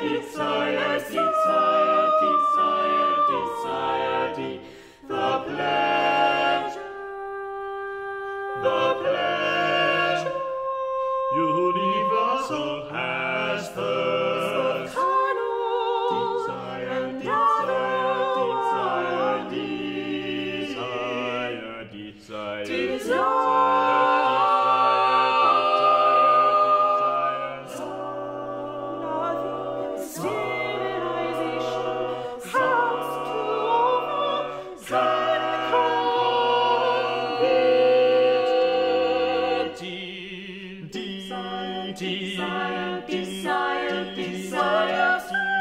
desire, desire, desire, desire, de the pleasure, the pleasure universal has the desire, desire, desire, desire.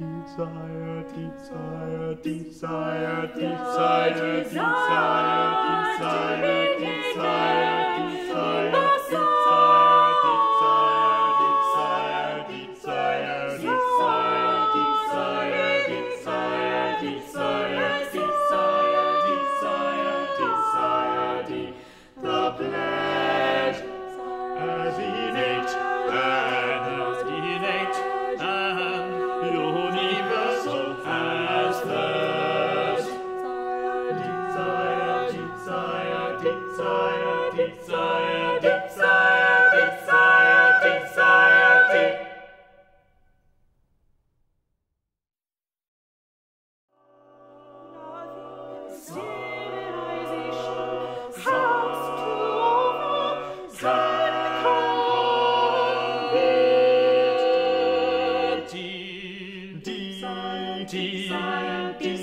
desire, desire, desire, desire, desire, desire. Sancti, Sancti